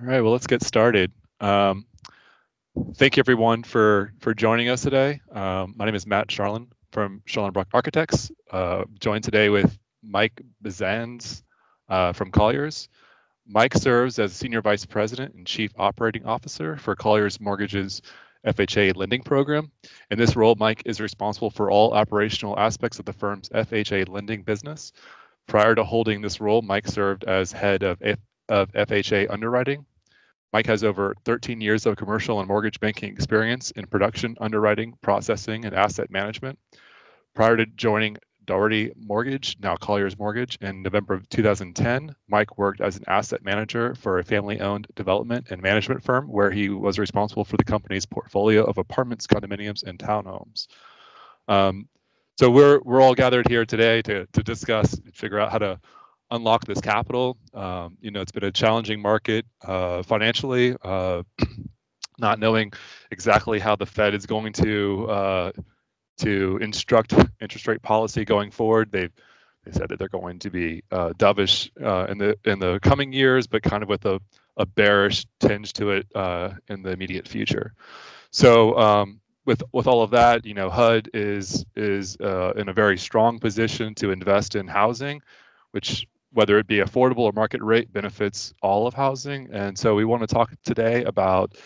All right, well, let's get started. Um, thank you everyone for for joining us today. Um, my name is Matt Charlan from Charlan Brock Architects. Uh, joined today with Mike Bisanz uh, from Colliers. Mike serves as Senior Vice President and Chief Operating Officer for Colliers Mortgage's FHA lending program. In this role, Mike is responsible for all operational aspects of the firm's FHA lending business. Prior to holding this role, Mike served as head of, of FHA underwriting. Mike has over 13 years of commercial and mortgage banking experience in production, underwriting, processing, and asset management. Prior to joining Dougherty Mortgage, now Colliers Mortgage, in November of 2010, Mike worked as an asset manager for a family owned development and management firm where he was responsible for the company's portfolio of apartments, condominiums, and townhomes. Um, so we're we're all gathered here today to to discuss, and figure out how to unlock this capital. Um, you know, it's been a challenging market uh, financially, uh, not knowing exactly how the Fed is going to uh, to instruct interest rate policy going forward. They've they said that they're going to be uh, dovish uh, in the in the coming years, but kind of with a, a bearish tinge to it uh, in the immediate future. So um, with with all of that, you know, HUD is is uh, in a very strong position to invest in housing, which whether it be affordable or market rate benefits all of housing. And so we want to talk today about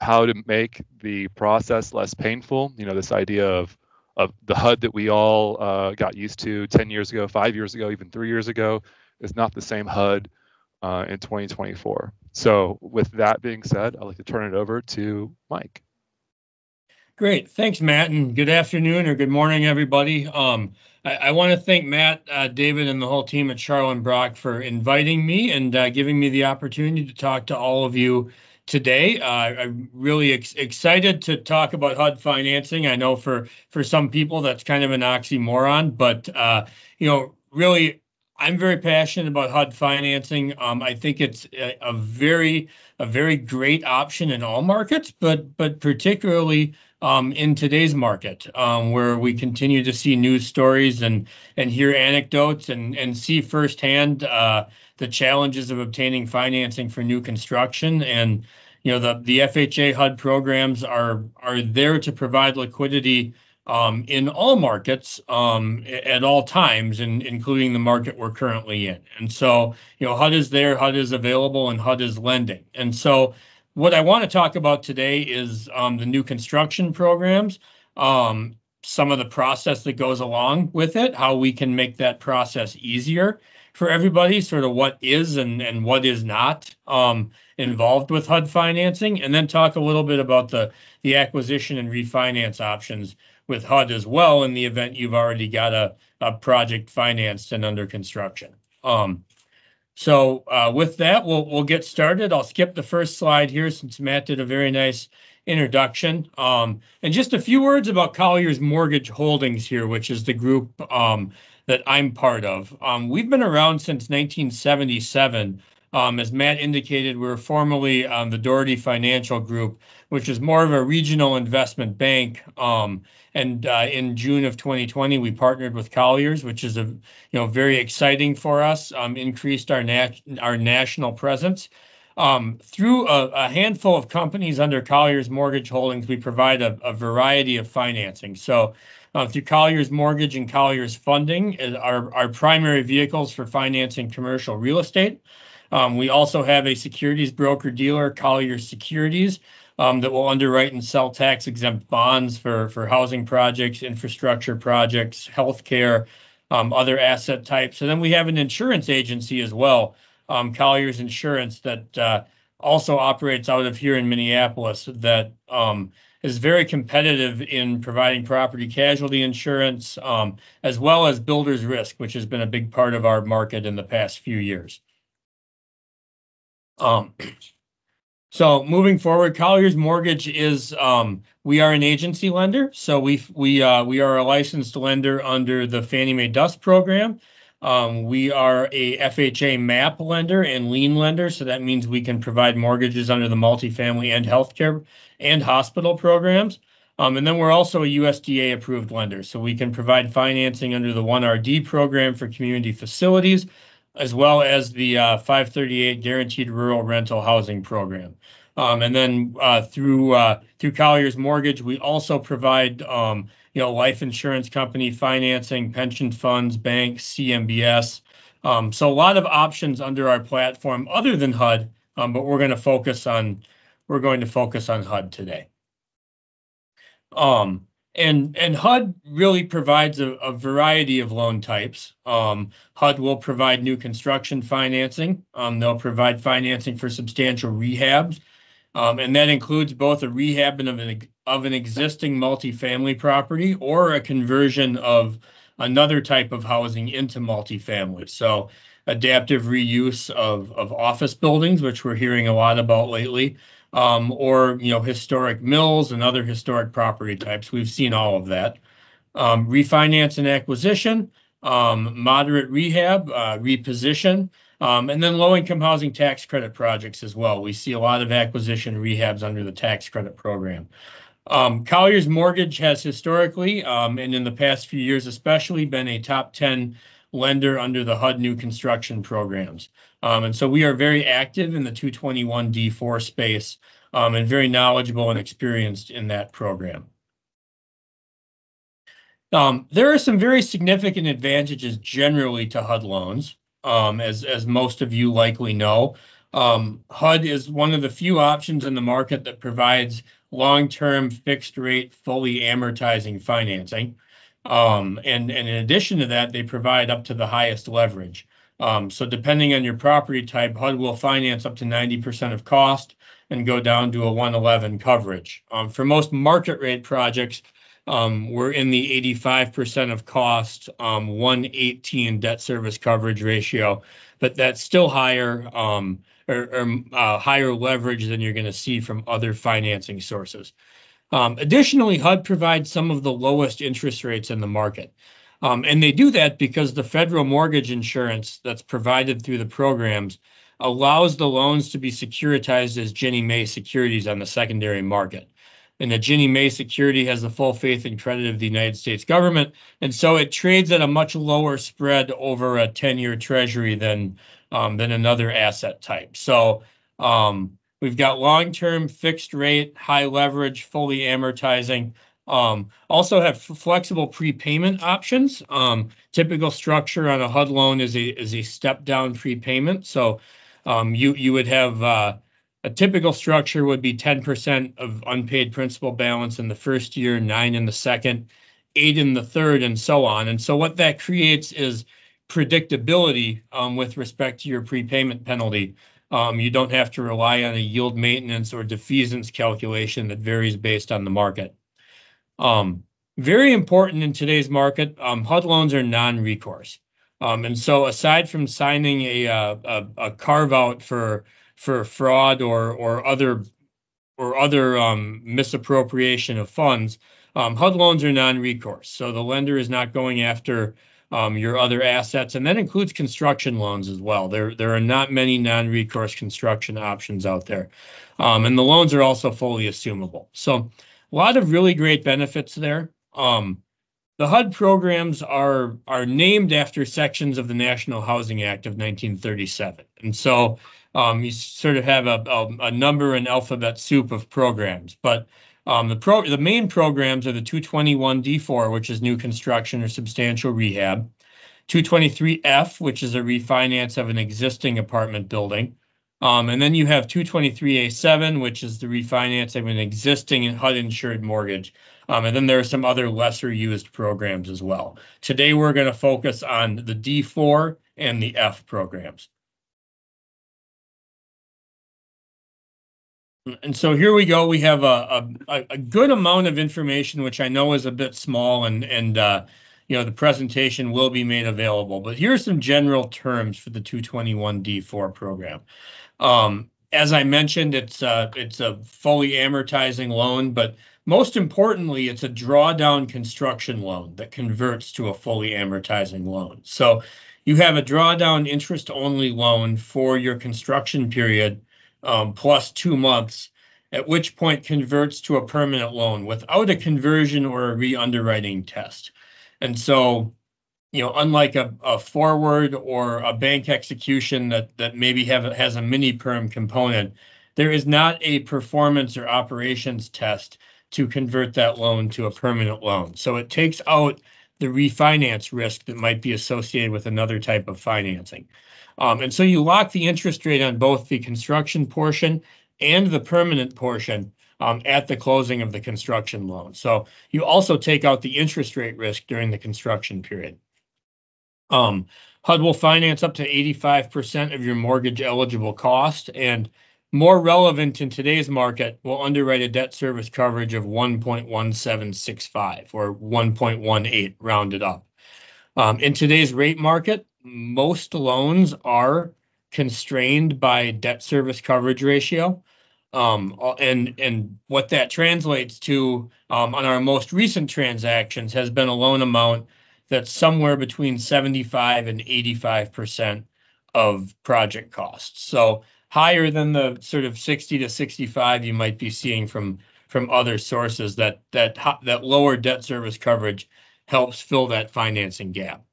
how to make the process less painful. You know, this idea of of the HUD that we all uh, got used to 10 years ago, five years ago, even three years ago, is not the same HUD uh, in 2024. So, with that being said, I'd like to turn it over to Mike. Great. Thanks, Matt, and good afternoon or good morning, everybody. Um, I, I want to thank Matt, uh, David, and the whole team at Charlan Brock for inviting me and uh, giving me the opportunity to talk to all of you today. Uh, I'm really ex- excited to talk about HUD financing. I know for for some people that's kind of an oxymoron, but uh, you know, really, I'm very passionate about HUD financing. Um, I think it's a, a, very a very great option in all markets, but but particularly um, in today's market, um, where we continue to see news stories and and hear anecdotes and and see firsthand uh, the challenges of obtaining financing for new construction. And you know the the FHA HUD programs are are there to provide liquidity um, in all markets um, at all times, and including the market we're currently in. And so you know HUD is there, HUD is available, and HUD is lending. And so what I want to talk about today is um, the new construction programs, um, some of the process that goes along with it, how we can make that process easier for everybody, sort of what is and, and what is not um, involved with HUD financing, and then talk a little bit about the, the acquisition and refinance options with HUD as well in the event you've already got a, a project financed and under construction. Um, so uh, with that, we'll we'll get started. I'll skip the first slide here since Matt did a very nice introduction. Um, and just a few words about Colliers Mortgage Holdings here, which is the group um, that I'm part of. Um, we've been around since 1977. Um, as Matt indicated, we were formerly um, the Dougherty Financial Group, which is more of a regional investment bank. Um, and uh, in June of 2020, we partnered with Colliers, which is a you know very exciting for us. Increased our nat- our national presence. Through a, handful of companies under Colliers Mortgage Holdings, we provide a, a variety of financing. So, uh, through Colliers Mortgage and Colliers Funding, are our primary vehicles for financing commercial real estate. Um, we also have a securities broker dealer, Collier Securities, um, that will underwrite and sell tax exempt bonds for, for housing projects, infrastructure projects, healthcare, um, other asset types. And then we have an insurance agency as well, um, Colliers Insurance, that uh, also operates out of here in Minneapolis that um, is very competitive in providing property casualty insurance um, as well as builder's risk, which has been a big part of our market in the past few years. Um, so moving forward, Colliers Mortgage is um, we are an agency lender, so we we uh, we are a licensed lender under the Fannie Mae DUS program. Um, we are a FHA MAP lender and LEAN lender, so that means we can provide mortgages under the multifamily and healthcare and hospital programs. Um, and then we're also a USDA approved lender, so we can provide financing under the 1RD program for community facilities, as well as the uh, 538 Guaranteed Rural Rental Housing Program. Um, and then uh, through uh, through Colliers Mortgage, we also provide um, you know life insurance company financing, pension funds, banks, CMBS. Um, so a lot of options under our platform other than HUD, um, but we're going to focus on we're going to focus on HUD today. Um, and and HUD really provides a, a variety of loan types. Um, HUD will provide new construction financing. Um, they'll provide financing for substantial rehabs, um, and that includes both a rehab of an of an existing multifamily property or a conversion of another type of housing into multifamily. So adaptive reuse of of office buildings, which we're hearing a lot about lately um, or you know historic mills and other historic property types. We've seen all of that. Um, refinance and acquisition, um, moderate rehab, uh, reposition, um, and then low-income housing tax credit projects as well. We see a lot of acquisition rehabs under the tax credit program. Um, Colliers Mortgage has historically, um, and in the past few years especially, been a top 10 lender under the HUD new construction programs. Um, and so we are very active in the 221 D4 space um, and very knowledgeable and experienced in that program. Um, there are some very significant advantages generally to HUD loans, um, as, as most of you likely know. Um, HUD is one of the few options in the market that provides long-term fixed rate, fully amortizing financing. Um, and, and in addition to that, they provide up to the highest leverage. Um, so depending on your property type, HUD will finance up to 90% of cost and go down to a 111 coverage. Um, for most market rate projects, um, we're in the 85% of cost, um, 118 debt service coverage ratio, but that's still higher um, or, or uh, higher leverage than you're going to see from other financing sources. Um, additionally, HUD provides some of the lowest interest rates in the market. Um, and they do that because the federal mortgage insurance that's provided through the programs allows the loans to be securitized as Ginnie Mae securities on the secondary market. And the Ginnie Mae security has the full faith and credit of the United States government. And so it trades at a much lower spread over a 10 year treasury than, um, than another asset type. So um, we've got long term fixed rate, high leverage, fully amortizing. Um, also have flexible prepayment options. Um, typical structure on a HUD loan is a is a step down prepayment. So um, you you would have uh, a typical structure would be 10% of unpaid principal balance in the first year, nine in the second, eight in the third, and so on. And so what that creates is predictability um, with respect to your prepayment penalty. Um, you don't have to rely on a yield maintenance or defeasance calculation that varies based on the market. Um, very important in today's market, um, HUD loans are non-recourse. Um, and so aside from signing a, uh, a, a carve out for for fraud or or other or other um, misappropriation of funds, um, HUD loans are non-recourse. So the lender is not going after um, your other assets, and that includes construction loans as well. There there are not many non-recourse construction options out there, um, and the loans are also fully assumable. So a lot of really great benefits there. Um, the HUD programs are are named after sections of the National Housing Act of 1937, and so um, you sort of have a, a, a, number and alphabet soup of programs. But um, the pro the main programs are the 221 D4, which is new construction or substantial rehab, 223F, which is a refinance of an existing apartment building, um, and then you have 223A7, which is the refinancing of an existing HUD-insured mortgage. Um, and then there are some other lesser used programs as well. Today, we're going to focus on the D4 and the F programs. And so here we go. We have a, a, a good amount of information, which I know is a bit small, and and uh, you know the presentation will be made available. But here are some general terms for the 221 D4 program. Um, as I mentioned, it's a, it's a fully amortizing loan, but most importantly, it's a drawdown construction loan that converts to a fully amortizing loan. So you have a drawdown interest only loan for your construction period um, plus two months, at which point converts to a permanent loan without a conversion or a re-underwriting test. And so you know, unlike a, a forward or a bank execution that, that maybe have, has a mini perm component, there is not a performance or operations test to convert that loan to a permanent loan. So it takes out the refinance risk that might be associated with another type of financing. Um, and so you lock the interest rate on both the construction portion and the permanent portion um, at the closing of the construction loan. So you also take out the interest rate risk during the construction period. Um, HUD will finance up to 85% of your mortgage eligible cost and more relevant in today's market will underwrite a debt service coverage of 1.1765 or 1.18 rounded up. Um, in today's rate market, most loans are constrained by debt service coverage ratio. Um, and and what that translates to um, on our most recent transactions has been a loan amount that's somewhere between 75 and 85 percent of project costs. So higher than the sort of 60 to 65 you might be seeing from from other sources that that that lower debt service coverage helps fill that financing gap.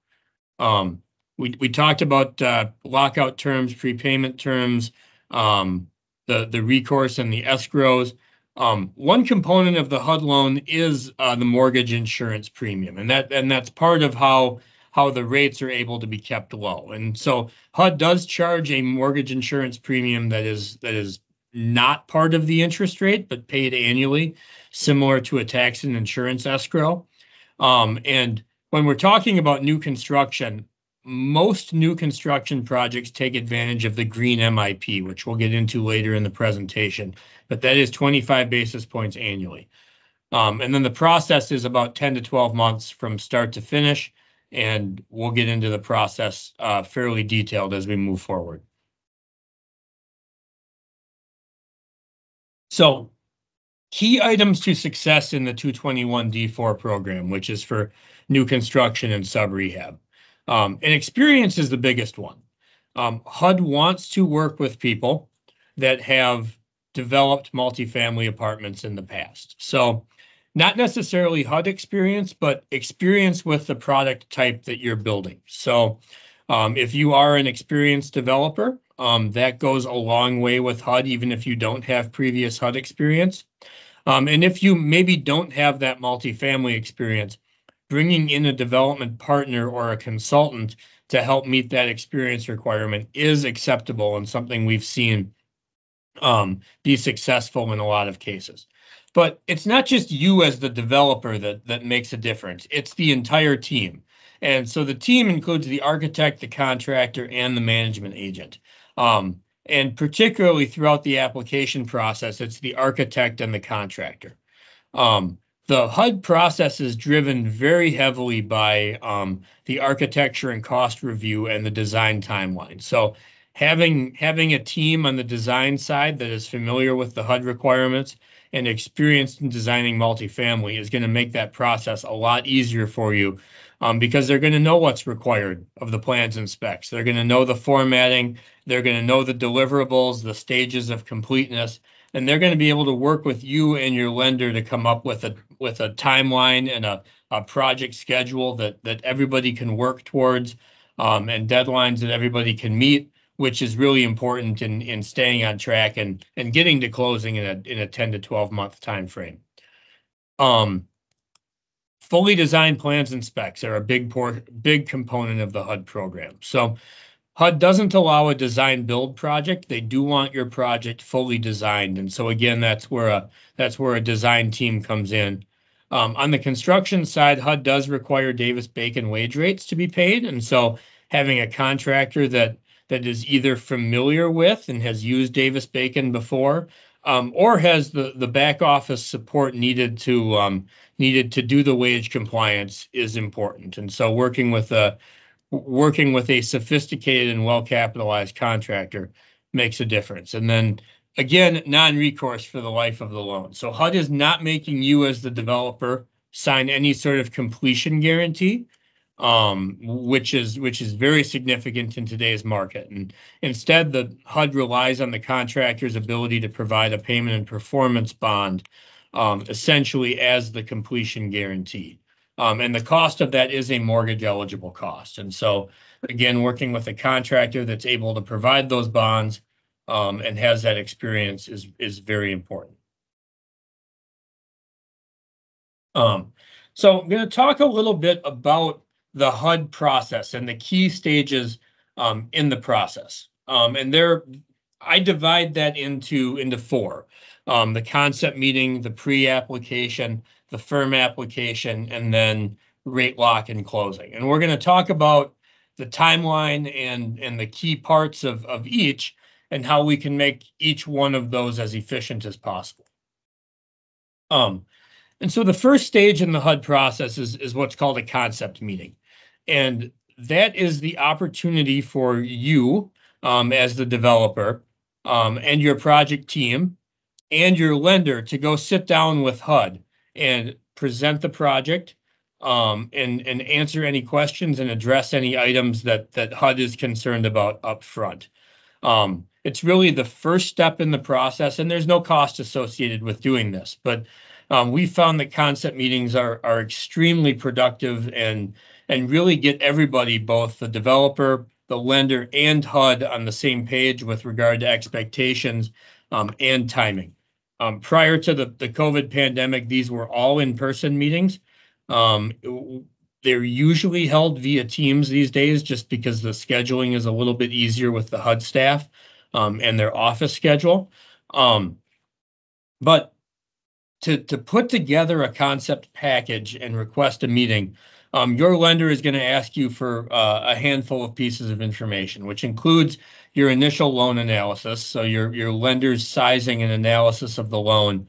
Um, we we talked about uh, lockout terms, prepayment terms, um, the the recourse and the escrows. Um, one component of the HUD loan is uh, the mortgage insurance premium, and that and that's part of how how the rates are able to be kept low. And so HUD does charge a mortgage insurance premium that is that is not part of the interest rate, but paid annually, similar to a tax and insurance escrow. Um, and when we're talking about new construction, most new construction projects take advantage of the green MIP, which we'll get into later in the presentation, but that is 25 basis points annually. Um, and then the process is about 10 to 12 months from start to finish, and we'll get into the process uh, fairly detailed as we move forward. So key items to success in the 221 D4 program, which is for new construction and sub rehab. Um, and experience is the biggest one. Um, HUD wants to work with people that have developed multifamily apartments in the past. So not necessarily HUD experience, but experience with the product type that you're building. So um, if you are an experienced developer, um, that goes a long way with HUD, even if you don't have previous HUD experience. Um, and if you maybe don't have that multifamily experience, bringing in a development partner or a consultant to help meet that experience requirement is acceptable and something we've seen um, be successful in a lot of cases. But it's not just you as the developer that that makes a difference. It's the entire team. And so the team includes the architect, the contractor, and the management agent. Um, and particularly throughout the application process, it's the architect and the contractor. Um, the HUD process is driven very heavily by um, the architecture and cost review and the design timeline. So having having a team on the design side that is familiar with the HUD requirements and experienced in designing multifamily is going to make that process a lot easier for you um, because they're going to know what's required of the plans and specs. They're going to know the formatting. They're going to know the deliverables, the stages of completeness, and they're going to be able to work with you and your lender to come up with a with a timeline and a, a project schedule that that everybody can work towards um, and deadlines that everybody can meet which is really important in in staying on track and and getting to closing in a in a 10 to 12 month time frame um fully designed plans and specs are a big por- big component of the HUD program. So HUD doesn't allow a design build project. They do want your project fully designed. And so again, that's where a that's where a design team comes in. Um, on the construction side, HUD does require Davis Bacon wage rates to be paid. And so having a contractor that that is either familiar with and has used Davis Bacon before, um, or has the, the back office support needed to um, needed to do the wage compliance is important. And so working with a working with a sophisticated and well-capitalized contractor makes a difference. And then again, non-recourse for the life of the loan. So HUD is not making you as the developer sign any sort of completion guarantee, um, which is which is very significant in today's market. And instead, the HUD relies on the contractor's ability to provide a payment and performance bond, um, essentially as the completion guarantee. Um, and the cost of that is a mortgage eligible cost. And so again, working with a contractor that's able to provide those bonds um, and has that experience is, is very important. Um, so I'm going to talk a little bit about the HUD process and the key stages um, in the process. Um, and there, I divide that into into four: um, the concept meeting, the pre-application, the firm application, and then rate lock and closing. And we're going to talk about the timeline and and the key parts of of each and how we can make each one of those as efficient as possible. Um, and so the first stage in the HUD process is, is what's called a concept meeting. And that is the opportunity for you um, as the developer um, and your project team and your lender to go sit down with HUD and present the project um, and, and answer any questions and address any items that, that HUD is concerned about up front. Um, it's really the first step in the process, and there's no cost associated with doing this. But um, we found that concept meetings are are extremely productive and and really get everybody, both the developer, the lender, and HUD on the same page with regard to expectations um, and timing. Um, prior to the, the COVID pandemic, these were all in-person meetings. Um, they're usually held via Teams these days just because the scheduling is a little bit easier with the HUD staff um, and their office schedule. Um, but to, to put together a concept package and request a meeting, um, your lender is going to ask you for uh, a handful of pieces of information, which includes your initial loan analysis, so your your lender's sizing and analysis of the loan,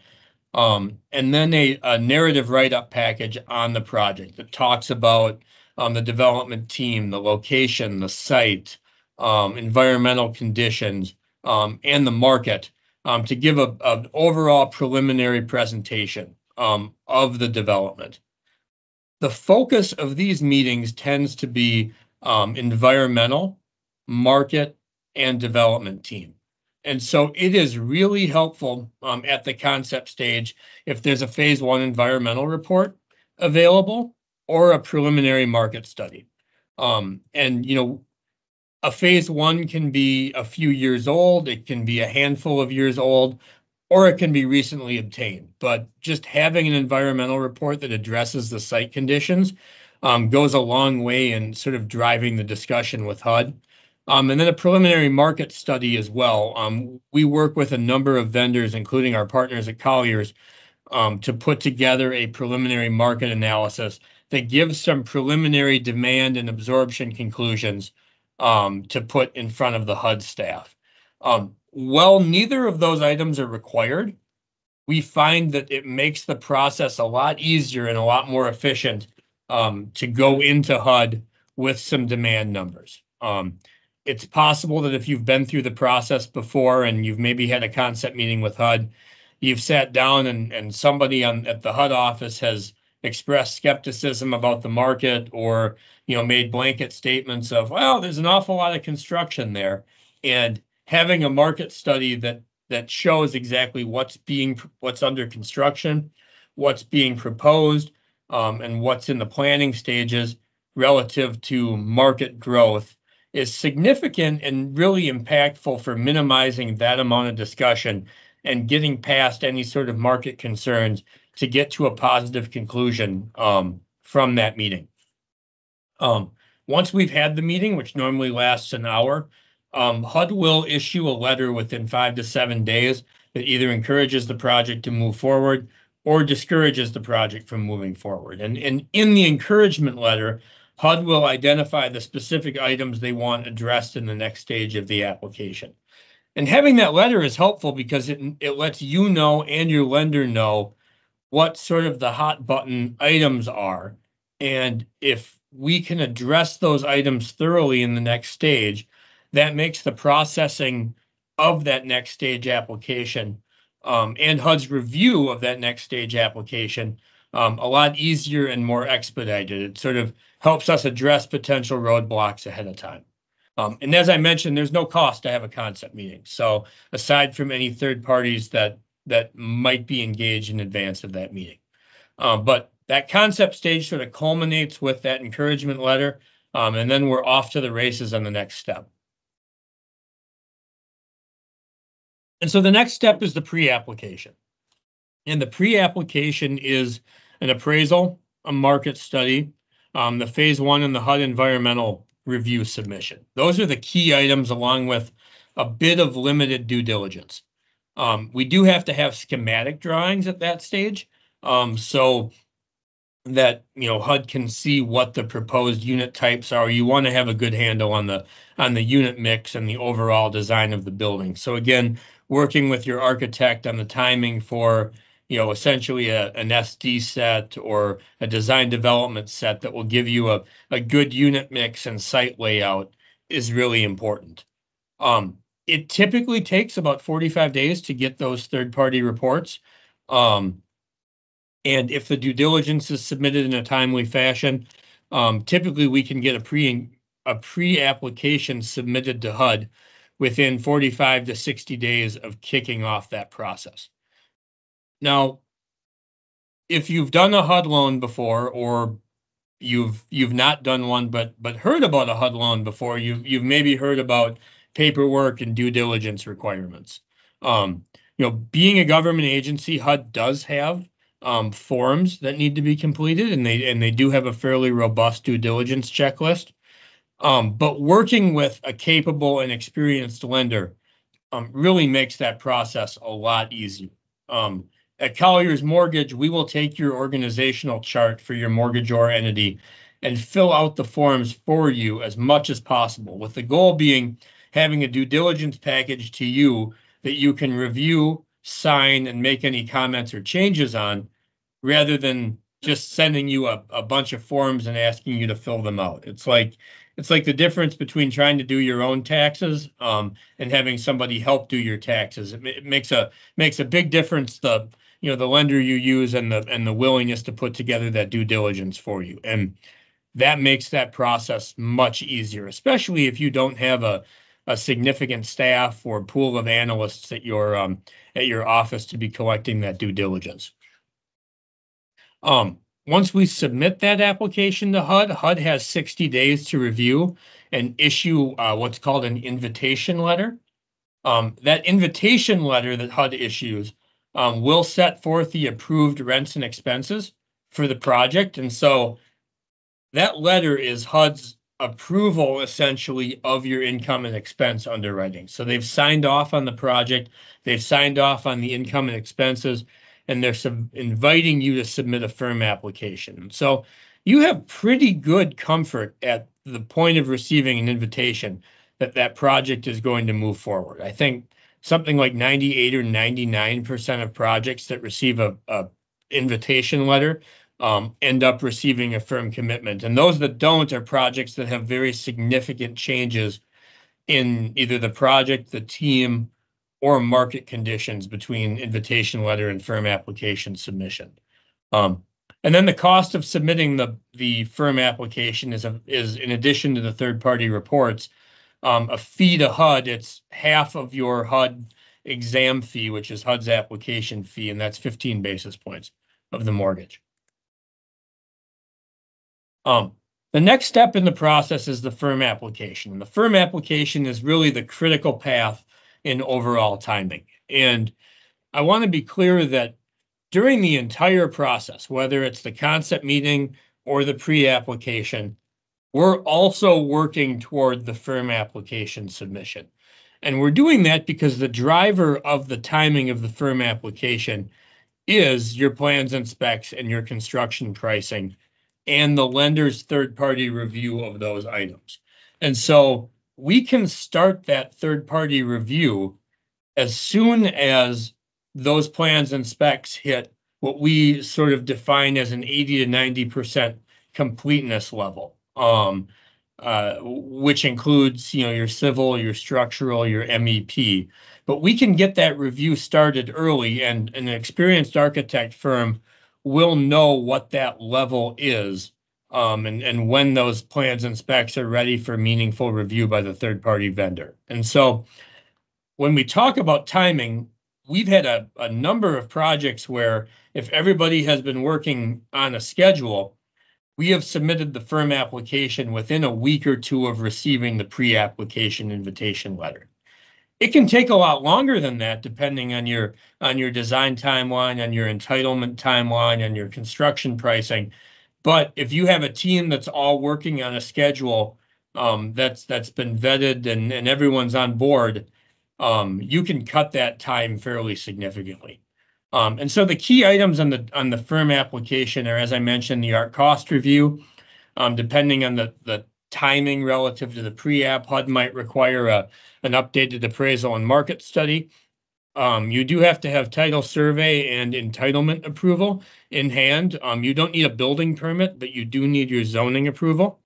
um, and then a, a narrative write-up package on the project that talks about um, the development team, the location, the site, um, environmental conditions, um, and the market um, to give a, an overall preliminary presentation um, of the development. The focus of these meetings tends to be environmental, market, and development team. And so it is really helpful um, at the concept stage if there's a phase one environmental report available or a preliminary market study. Um, and, you know, a phase one can be a few years old, it can be a handful of years old, or it can be recently obtained. But just having an environmental report that addresses the site conditions um, goes a long way in sort of driving the discussion with HUD. Um, and then a preliminary market study as well. Um, we work with a number of vendors, including our partners at Colliers, um, to put together a preliminary market analysis that gives some preliminary demand and absorption conclusions um, to put in front of the HUD staff. Um, well, neither of those items are required. We find that it makes the process a lot easier and a lot more efficient um, to go into HUD with some demand numbers. Um, it's possible that if you've been through the process before and you've maybe had a concept meeting with HUD, you've sat down and, and somebody on at the HUD office has expressed skepticism about the market or you know made blanket statements of well there's an awful lot of construction there. And having a market study that that shows exactly what's being what's under construction what's being proposed um, and what's in the planning stages relative to market growth is significant and really impactful for minimizing that amount of discussion and getting past any sort of market concerns to get to a positive conclusion um, from that meeting. Um, once we've had the meeting, which normally lasts an hour, um, HUD will issue a letter within five to seven days that either encourages the project to move forward or discourages the project from moving forward. And, and in the encouragement letter, HUD will identify the specific items they want addressed in the next stage of the application. And having that letter is helpful because it, it lets you know and your lender know what sort of the hot button items are. And if we can address those items thoroughly in the next stage, that makes the processing of that next stage application um, and HUD's review of that next stage application um, a lot easier and more expedited. It sort of helps us address potential roadblocks ahead of time. Um, and as I mentioned, there's no cost to have a concept meeting. So aside from any third parties that that might be engaged in advance of that meeting. Um, but that concept stage sort of culminates with that encouragement letter, um, and then we're off to the races on the next step. And so the next step is the pre-application. And the pre-application is an appraisal, a market study, um, the phase one and the HUD environmental review submission. Those are the key items along with a bit of limited due diligence. Um, we do have to have schematic drawings at that stage. Um, so that you know HUD can see what the proposed unit types are. You want to have a good handle on the on the unit mix and the overall design of the building. So again, working with your architect on the timing for you know essentially a, an SD set or a design development set that will give you a, a good unit mix and site layout is really important. Um, it typically takes about 45 days to get those third party reports. Um, and if the due diligence is submitted in a timely fashion, um, typically we can get a pre a pre-application submitted to HUD within 45 to 60 days of kicking off that process. Now, if you've done a HUD loan before, or you've you've not done one but but heard about a HUD loan before, you've you've maybe heard about paperwork and due diligence requirements. Um, you know, being a government agency, HUD does have um, forms that need to be completed, and they and they do have a fairly robust due diligence checklist. Um, but working with a capable and experienced lender um, really makes that process a lot easier. Um, at Colliers Mortgage, we will take your organizational chart for your mortgagor entity and fill out the forms for you as much as possible, with the goal being having a due diligence package to you that you can review sign and make any comments or changes on, rather than just sending you a, a bunch of forms and asking you to fill them out. It's like it's like the difference between trying to do your own taxes um, and having somebody help do your taxes. It, it, makes a makes a big difference the you know the lender you use and the and the willingness to put together that due diligence for you. And that makes that process much easier, especially if you don't have a a significant staff or pool of analysts at your um, at your office to be collecting that due diligence. Um, once we submit that application to HUD, HUD has 60 days to review and issue uh, what's called an invitation letter. Um, that invitation letter that HUD issues um, will set forth the approved rents and expenses for the project. And so that letter is HUD's approval essentially of your income and expense underwriting. So they've signed off on the project, they've signed off on the income and expenses, and they're sub- inviting you to submit a firm application. So you have pretty good comfort at the point of receiving an invitation that that project is going to move forward. I think something like 98 or 99% of projects that receive a, a invitation letter um, end up receiving a firm commitment. And those that don't are projects that have very significant changes in either the project, the team, or market conditions between invitation letter and firm application submission. Um, and then the cost of submitting the the firm application is a, is in addition to the third party reports, um, a fee to HUD. It's half of your HUD exam fee, which is HUD's application fee, and that's 15 basis points of the mortgage. Um, the next step in the process is the firm application. And the firm application is really the critical path in overall timing. And I want to be clear that during the entire process, whether it's the concept meeting or the pre-application, we're also working toward the firm application submission. And we're doing that because the driver of the timing of the firm application is your plans and specs and your construction pricing and the lender's third-party review of those items. And so we can start that third-party review as soon as those plans and specs hit what we sort of define as an 80 to 90% completeness level, um, uh, which includes, you know, your civil, your structural, your MEP. But we can get that review started early and an experienced architect firm will know what that level is um, and, and when those plans and specs are ready for meaningful review by the third party vendor. And so when we talk about timing, we've had a, a number of projects where if everybody has been working on a schedule, we have submitted the firm application within a week or two of receiving the pre-application invitation letter. It can take a lot longer than that, depending on your on your design timeline, on your entitlement timeline, and your construction pricing. But if you have a team that's all working on a schedule um, that's that's been vetted and, and everyone's on board, um, you can cut that time fairly significantly. Um, and so the key items on the on the firm application are, as I mentioned, the art cost review. Um, depending on the the timing relative to the pre-app, HUD might require a an updated appraisal and market study. Um, you do have to have title survey and entitlement approval in hand. Um, you don't need a building permit, but you do need your zoning approval.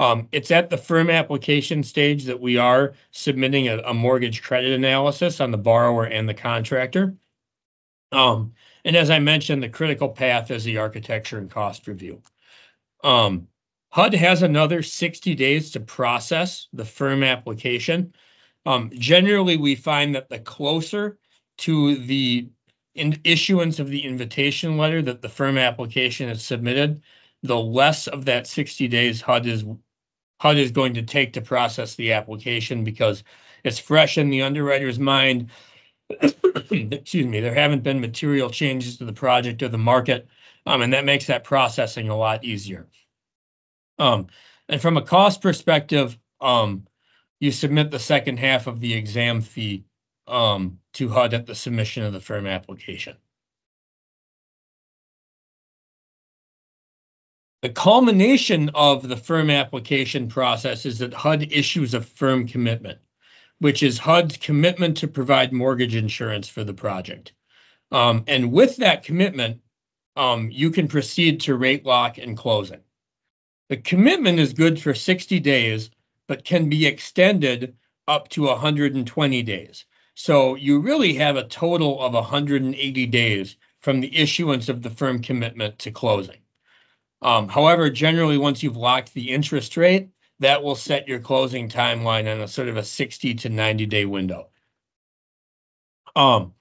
Um, it's at the firm application stage that we are submitting a, a mortgage credit analysis on the borrower and the contractor. Um, and as I mentioned, the critical path is the architecture and cost review. Um, HUD has another 60 days to process the firm application. Um, generally, we find that the closer to the issuance of the invitation letter that the firm application is submitted, the less of that 60 days HUD is HUD is going to take to process the application because it's fresh in the underwriter's mind. Excuse me, there haven't been material changes to the project or the market, um, and that makes that processing a lot easier. Um, and from a cost perspective, um, you submit the second half of the exam fee um, to HUD at the submission of the firm application. The culmination of the firm application process is that HUD issues a firm commitment, which is HUD's commitment to provide mortgage insurance for the project. Um, and with that commitment, um, you can proceed to rate lock and closing. The commitment is good for 60 days, but can be extended up to 120 days. So you really have a total of 180 days from the issuance of the firm commitment to closing. Um, however, generally, once you've locked the interest rate, that will set your closing timeline on a sort of a 60 to 90 day window. Um,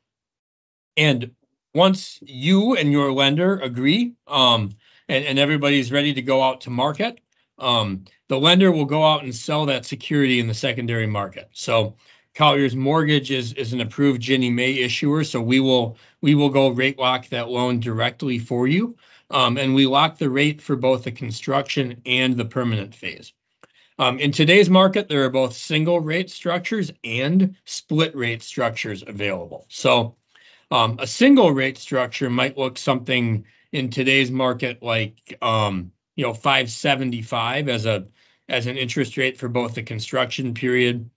and once you and your lender agree, um, and, and everybody's ready to go out to market, um, the lender will go out and sell that security in the secondary market. So Collier's Mortgage is, is an approved Ginnie Mae issuer, so we will we will go rate lock that loan directly for you. Um, and we lock the rate for both the construction and the permanent phase. Um, in today's market, there are both single rate structures and split rate structures available. So um, a single rate structure might look something in today's market like um, you know, 575 as a as an interest rate for both the construction period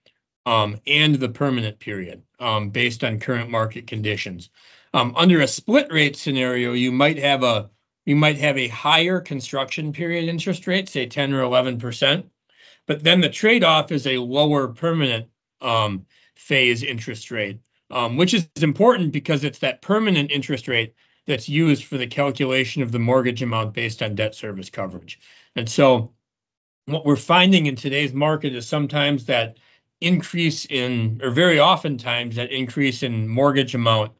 um, and the permanent period um, based on current market conditions. Um, under a split rate scenario, you might have a you might have a higher construction period interest rate, say 10 or 11 percent, but then the trade-off is a lower permanent um, phase interest rate, um, which is important because it's that permanent interest rate that's used for the calculation of the mortgage amount based on debt service coverage. And so what we're finding in today's market is sometimes that increase in, or very oftentimes that increase in mortgage amount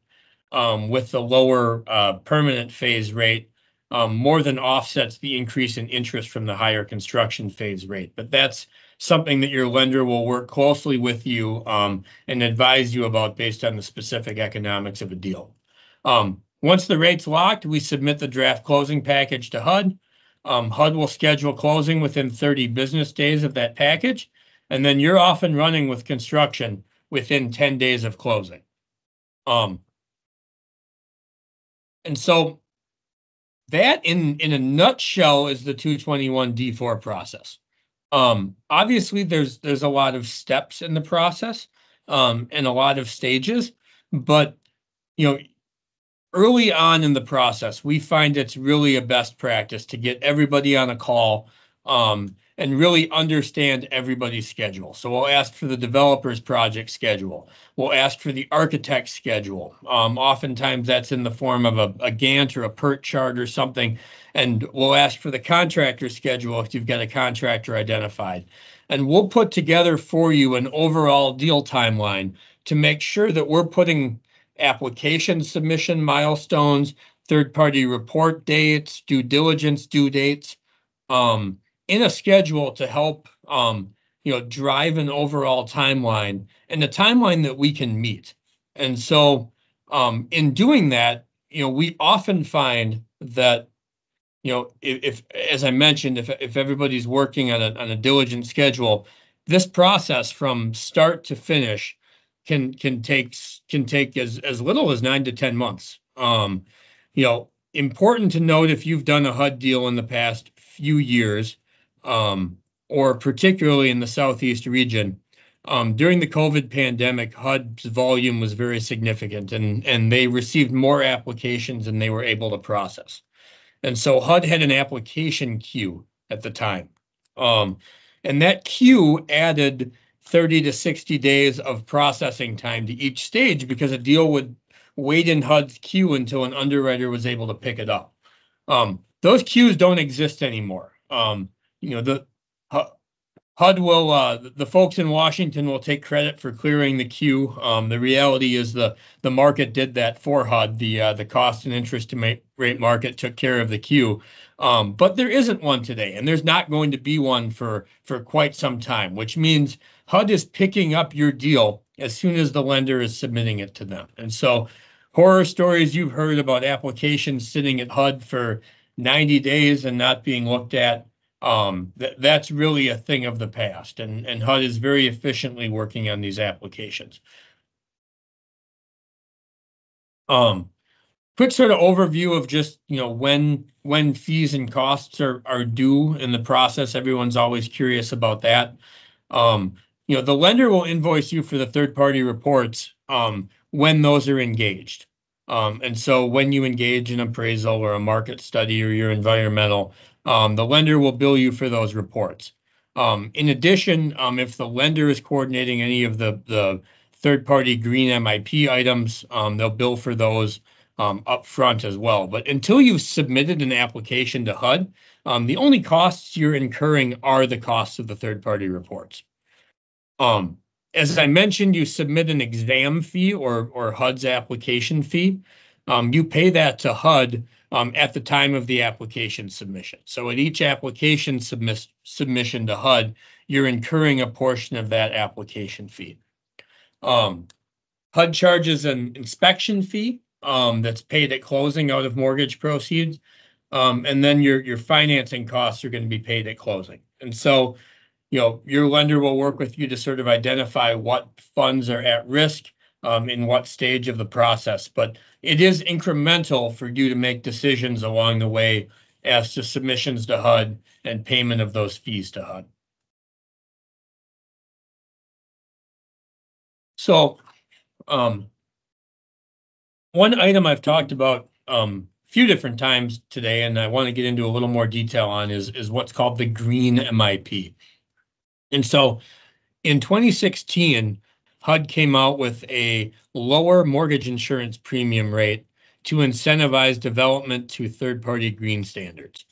um, with the lower uh, permanent phase rate um, more than offsets the increase in interest from the higher construction phase rate. But that's something that your lender will work closely with you um, and advise you about based on the specific economics of a deal. Um, once the rate's locked, we submit the draft closing package to HUD. Um, HUD will schedule closing within 30 business days of that package, and then you're off and running with construction within 10 days of closing. Um, and so that in in a nutshell is the 221 D4 process. Um, obviously there's there's a lot of steps in the process um, and a lot of stages, but you know early on in the process, we find it's really a best practice to get everybody on a call um, and really understand everybody's schedule. So we'll ask for the developer's project schedule. We'll ask for the architect's schedule. Um, oftentimes that's in the form of a, a Gantt or a PERT chart or something. And we'll ask for the contractor's schedule if you've got a contractor identified. And we'll put together for you an overall deal timeline to make sure that we're putting application submission milestones, third-party report dates, due diligence due dates, um, in a schedule to help, um, you know, drive an overall timeline and a timeline that we can meet. And so, um, in doing that, you know, we often find that, you know, if, if as I mentioned, if if everybody's working on a on a diligent schedule, this process from start to finish can can take can take as as little as nine to ten months. Um, you know, important to note if you've done a HUD deal in the past few years, um, or particularly in the southeast region, um, during the COVID pandemic, HUD's volume was very significant, and and they received more applications than they were able to process, and so HUD had an application queue at the time, um, and that queue added 30 to 60 days of processing time to each stage because a deal would wait in HUD's queue until an underwriter was able to pick it up. Um, those queues don't exist anymore. Um, you know, the HUD will, uh, the folks in Washington will take credit for clearing the queue. Um, the reality is the the market did that for HUD. The uh, the cost and interest to make rate market took care of the queue. Um, but there isn't one today, and there's not going to be one for for quite some time, which means HUD is picking up your deal as soon as the lender is submitting it to them. And so horror stories you've heard about applications sitting at HUD for 90 days and not being looked at. Um, th- that's really a thing of the past, and, and HUD is very efficiently working on these applications. Um, quick sort of overview of just you know when when fees and costs are are due in the process. Everyone's always curious about that. Um, you know, the lender will invoice you for the third party reports um, when those are engaged. Um, and so when you engage in appraisal or a market study or your environmental, um, the lender will bill you for those reports. Um, in addition, um, if the lender is coordinating any of the, the third party green MIP items, um, they'll bill for those um, up front as well. But until you've submitted an application to HUD, the only costs you're incurring are the costs of the third party reports. Um, as I mentioned, you submit an exam fee or, or HUD's application fee. Um, you pay that to HUD um, at the time of the application submission. So at each application submit, submission to HUD, you're incurring a portion of that application fee. Um, HUD charges an inspection fee um, that's paid at closing out of mortgage proceeds. Um, and then your, your financing costs are going to be paid at closing. And so you know, your lender will work with you to sort of identify what funds are at risk um, in what stage of the process. But it is incremental for you to make decisions along the way as to submissions to HUD and payment of those fees to HUD. So, um, one item I've talked about um, a few different times today, and I want to get into a little more detail on is, is what's called the green MIP. And so in 2016, HUD came out with a lower mortgage insurance premium rate to incentivize development to third party green standards.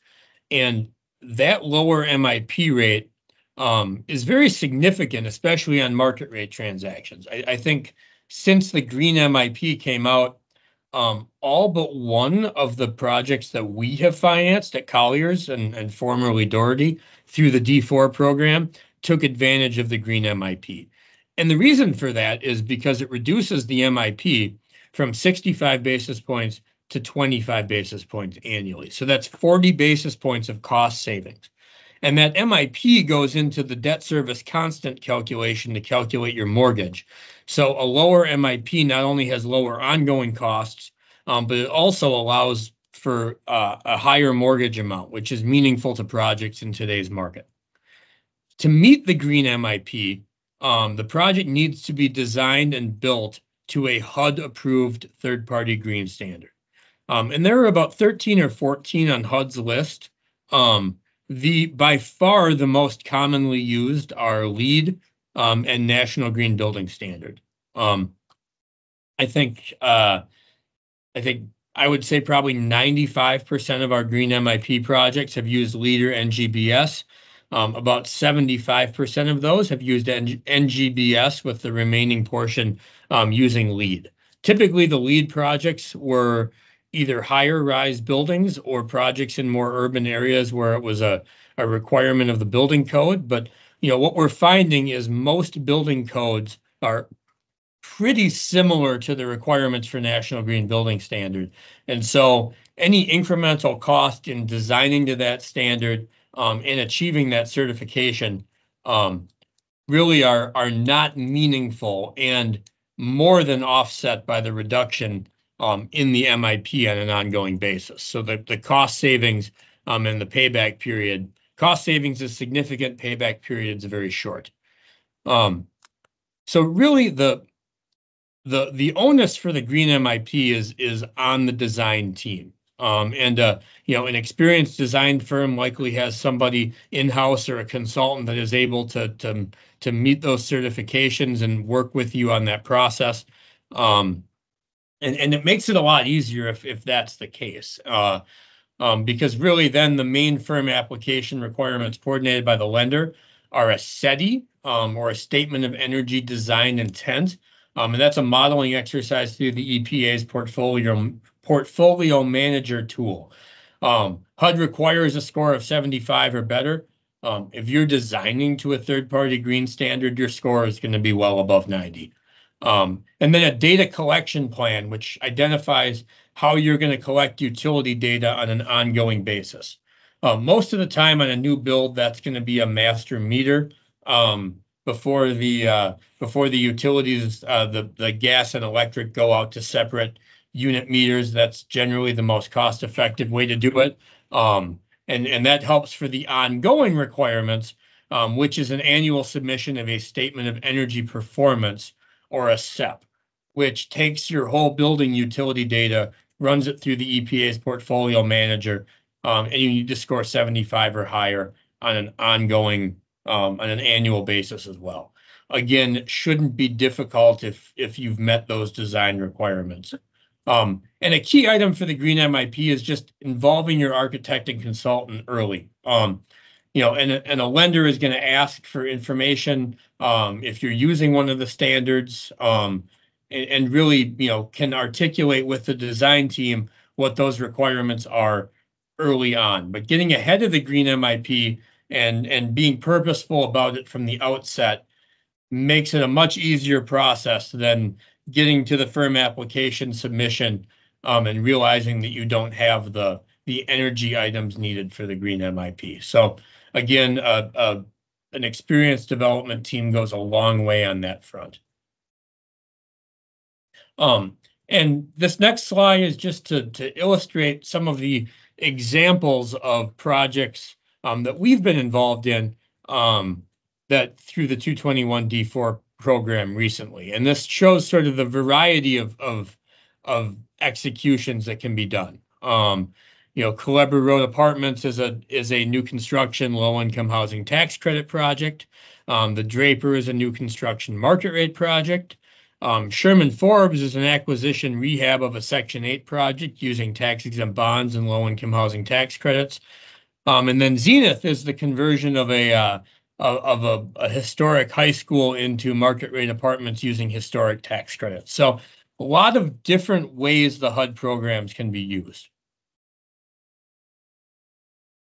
And that lower MIP rate um, is very significant, especially on market rate transactions. I, I think since the green MIP came out, um, all but one of the projects that we have financed at Colliers and, and formerly Dougherty through the D4 program took advantage of the green MIP. And the reason for that is because it reduces the MIP from 65 basis points to 25 basis points annually. So that's 40 basis points of cost savings. And that MIP goes into the debt service constant calculation to calculate your mortgage. So a lower MIP not only has lower ongoing costs, um, but it also allows for uh, a higher mortgage amount, which is meaningful to projects in today's market to meet the green MIP, um, the project needs to be designed and built to a HUD approved third party green standard. Um, and there are about 13 or 14 on HUD's list. Um, the by far the most commonly used are LEED um, and National Green Building Standard. Um, I think uh, I think I would say probably 95% of our green MIP projects have used LEED or NGBS. Um, about 75% of those have used N- NGBS, with the remaining portion um, using LEED. typically the LEED projects were either higher rise buildings or projects in more urban areas where it was a, a requirement of the building code. But you know what we're finding is most building codes are pretty similar to the requirements for National Green Building Standard. And so any incremental cost in designing to that standard um, and achieving that certification um, really are, are not meaningful and more than offset by the reduction um, in the MIP on an ongoing basis. So the, the cost savings um, and the payback period, cost savings is significant, payback period is very short. Um, so really the the the onus for the green MIP is is on the design team. Um, and uh, you know, an experienced design firm likely has somebody in-house or a consultant that is able to to to meet those certifications and work with you on that process. Um, and and it makes it a lot easier if if that's the case. Uh, um, because really then the main firm application requirements coordinated by the lender are a SEDI um, or a statement of energy design intent. Um, and that's a modeling exercise through the EPA's portfolio portfolio manager tool. Um, HUD requires a score of 75 or better. Um, if you're designing to a third-party green standard, your score is going to be well above 90. Um, and then a data collection plan, which identifies how you're going to collect utility data on an ongoing basis. Uh, most of the time on a new build, that's going to be a master meter. Um, before the uh, before the utilities, uh, the the gas and electric go out to separate unit meters. That's generally the most cost effective way to do it. Um, and and that helps for the ongoing requirements, um, which is an annual submission of a statement of energy performance or a SEP, which takes your whole building utility data, runs it through the EPA's portfolio manager, um, and you need to score 75 or higher on an ongoing um, on an annual basis as well. Again, shouldn't be difficult if if you've met those design requirements. Um, and a key item for the green MIP is just involving your architect and consultant early. Um, you know, and, and a lender is going to ask for information um, if you're using one of the standards um, and, and really, you know, can articulate with the design team what those requirements are early on. But getting ahead of the green MIP and and being purposeful about it from the outset makes it a much easier process than getting to the firm application submission um, and realizing that you don't have the the energy items needed for the green MIP. So again, uh, uh, an experienced development team goes a long way on that front. Um, and this next slide is just to, to illustrate some of the examples of projects um, that we've been involved in um, that through the 221 D4 program recently. And this shows sort of the variety of, of, of executions that can be done. Um, you know, Culebra Road Apartments is a is a new construction low income housing tax credit project. Um, the Draper is a new construction market rate project. Um, Sherman Forbes is an acquisition rehab of a Section 8 project using tax exempt bonds and low income housing tax credits. Um, and then Zenith is the conversion of a uh, of, a, a, historic high school into market rate apartments using historic tax credits. So a lot of different ways the HUD programs can be used.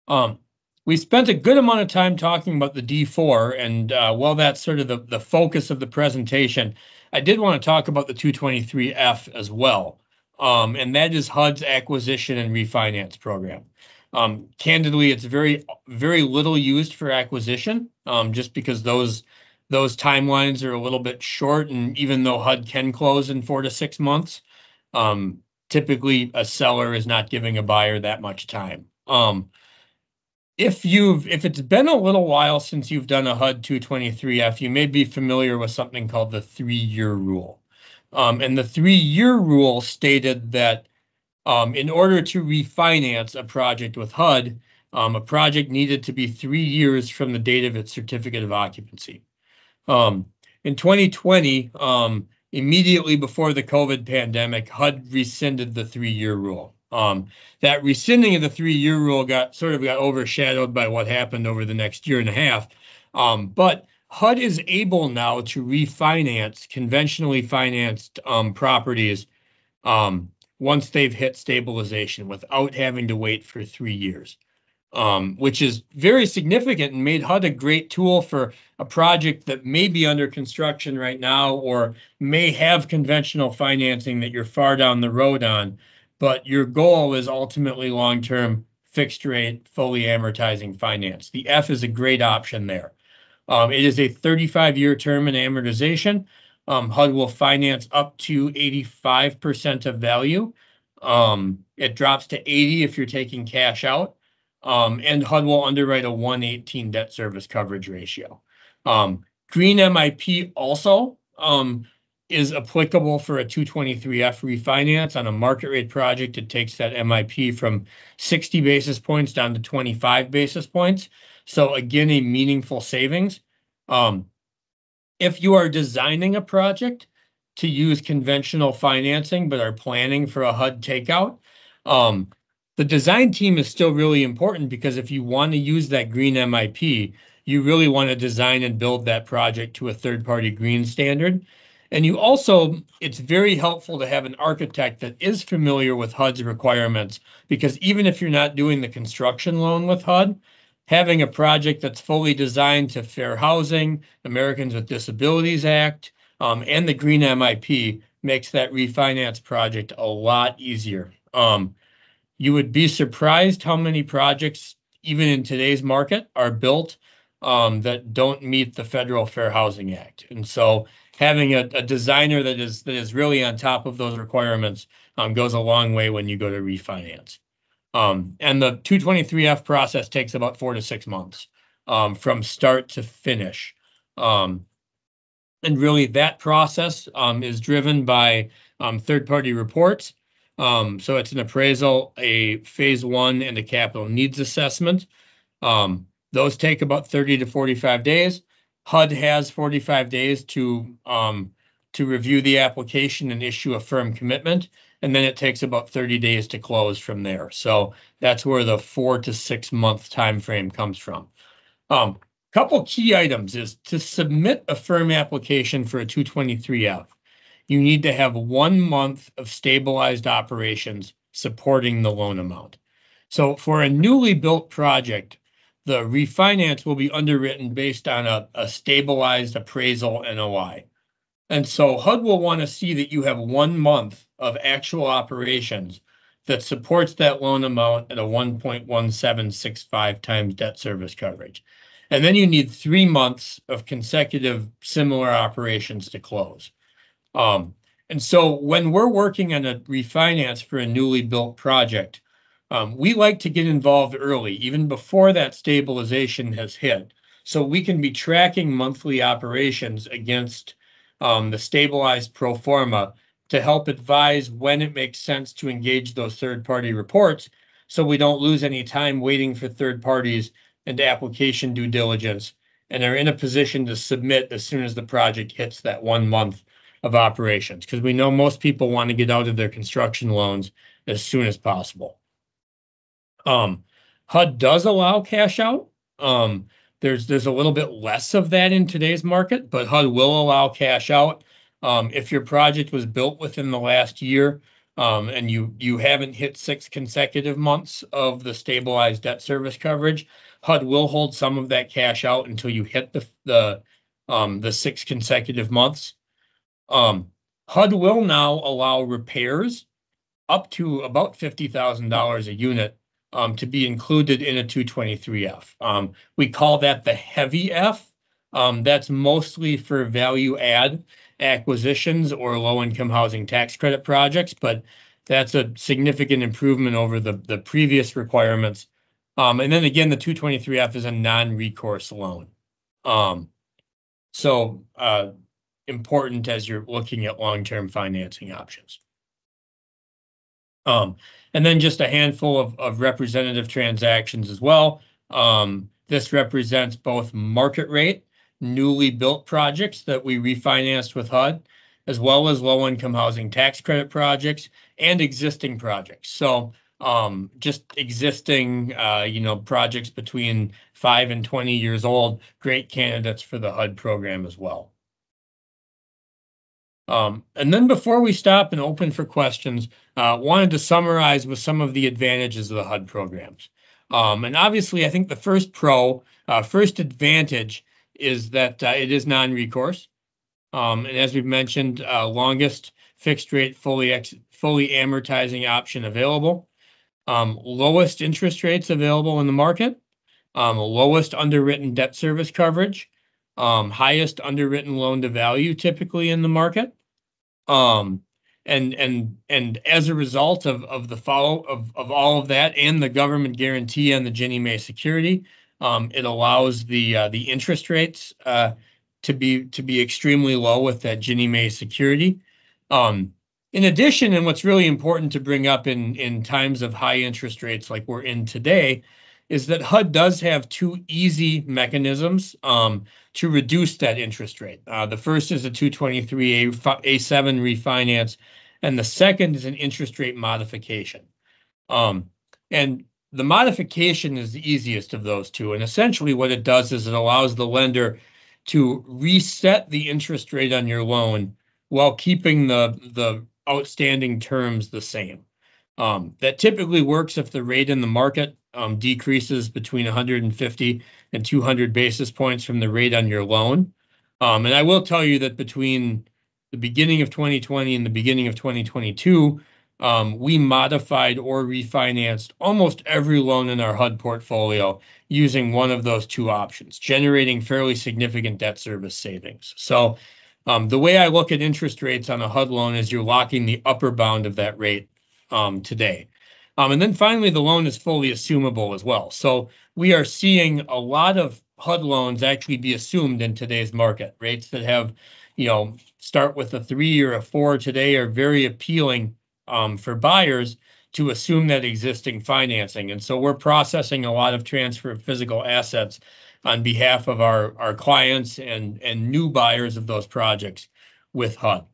Um, we spent a good amount of time talking about the D4, and uh, while that's sort of the, the focus of the presentation, I did want to talk about the 223F as well, um, and that is HUD's acquisition and refinance program. Um, candidly, it's very, very little used for acquisition, um, just because those those timelines are a little bit short. And even though HUD can close in four to six months, um, typically a seller is not giving a buyer that much time. Um, if you've if it's been a little while since you've done a HUD 223F, you may be familiar with something called the three-year rule. Um, and the three-year rule stated that um, in order to refinance a project with HUD, um, a project needed to be three years from the date of its certificate of occupancy. Um, in 2020, um, immediately before the COVID pandemic, HUD rescinded the three-year rule. Um, that rescinding of the three-year rule got sort of got overshadowed by what happened over the next year and a half. Um, but HUD is able now to refinance conventionally financed properties once they've hit stabilization without having to wait for three years, um, which is very significant and made HUD a great tool for a project that may be under construction right now or may have conventional financing that you're far down the road on, but your goal is ultimately long-term fixed rate, fully amortizing finance. The F is a great option there. Um, it is a 35-year term in amortization. Um, HUD will finance up to 85% of value. Um, it drops to 80 if you're taking cash out, um, and HUD will underwrite a 118 debt service coverage ratio. Green MIP also is applicable for a 223F refinance on a market rate project. It takes that MIP from 60 basis points down to 25 basis points. So again, a meaningful savings. If you are designing a project to use conventional financing but are planning for a HUD takeout, um, the design team is still really important because if you want to use that green MIP, you really want to design and build that project to a third-party green standard. And you also, it's very helpful to have an architect that is familiar with HUD's requirements because even if you're not doing the construction loan with HUD, having a project that's fully designed to Fair Housing, Americans with Disabilities Act, um, and the green MIP makes that refinance project a lot easier. Um, you would be surprised how many projects, even in today's market, are built um, that don't meet the Federal Fair Housing Act. And so having a designer that is that is really on top of those requirements goes a long way when you go to refinance. Um, and the 223F process takes about four to six months um, from start to finish. Um, and really, that process is driven by third-party reports. So it's an appraisal, a phase one, and a capital needs assessment. Those take about 30 to 45 days. HUD has 45 days to to review the application and issue a firm commitment, and then it takes about 30 days to close from there. So that's where the four to six-month time frame comes from. A couple key items is to submit a firm application for a 223F, You need to have one month of stabilized operations supporting the loan amount. So for a newly built project, the refinance will be underwritten based on a stabilized appraisal NOI. And so HUD will want to see that you have one month of actual operations that supports that loan amount at a 1.1765 times debt service coverage. And then you need three months of consecutive similar operations to close. Um, and so when we're working on a refinance for a newly built project, um, we like to get involved early, even before that stabilization has hit, so we can be tracking monthly operations against um, the stabilized pro forma to help advise when it makes sense to engage those third-party reports so we don't lose any time waiting for third parties and application due diligence and are in a position to submit as soon as the project hits that one month of operations because we know most people want to get out of their construction loans as soon as possible. Um, HUD does allow cash out. Um, there's a little bit less of that in today's market, but HUD will allow cash out. Um, if your project was built within the last year um, and you you haven't hit six consecutive months of the stabilized debt service coverage, HUD will hold some of that cash out until you hit the the um, the six consecutive months. HUD will now allow repairs up to about $50,000 a unit to be included in a 223(f). We call that the heavy F. That's mostly for value-add acquisitions or low-income housing tax credit projects, but that's a significant improvement over the the previous requirements. Um, and then again, the 223F is a non-recourse loan. Um, so uh, important as you're looking at long-term financing options. Um, and then just a handful of representative transactions as well. This represents both market rate, newly built projects that we refinanced with HUD, as well as low-income housing tax credit projects and existing projects. So um, just existing, uh, you know, projects between five and 20 years old, great candidates for the HUD program as well. Um, and then before we stop and open for questions, uh, wanted to summarize with some of the advantages of the HUD programs. Um, and obviously, I think the first pro, uh, first advantage is that uh, it is non-recourse. Um, and as we've mentioned, uh, longest fixed rate fully ex fully amortizing option available um, lowest interest rates available in the market, um, lowest underwritten debt service coverage, um, highest underwritten loan to value typically in the market. Um, and and and as a result of of the follow of of all of that and the government guarantee on the Ginnie Mae security, um, it allows the uh, the interest rates uh, to be to be extremely low with that Ginnie Mae security. Um, in addition, and what's really important to bring up in, in times of high interest rates like we're in today, is that HUD does have two easy mechanisms um, to reduce that interest rate. Uh, the first is a 223A, A7 refinance, and the second is an interest rate modification. Um, and the modification is the easiest of those two. And essentially what it does is it allows the lender to reset the interest rate on your loan while keeping the, the outstanding terms the same. Um, that typically works if the rate in the market um, decreases between 150 and 200 basis points from the rate on your loan. Um, and I will tell you that between the beginning of 2020 and the beginning of 2022, um, we modified or refinanced almost every loan in our HUD portfolio using one of those two options, generating fairly significant debt service savings. So um, the way I look at interest rates on a HUD loan is you're locking the upper bound of that rate um, today. Um, and then finally, the loan is fully assumable as well. So we are seeing a lot of HUD loans actually be assumed in today's market. Rates that have, you know, start with a three or a four today are very appealing um, for buyers to assume that existing financing. And so we're processing a lot of transfer of physical assets on behalf of our, our clients and, and new buyers of those projects with HUD.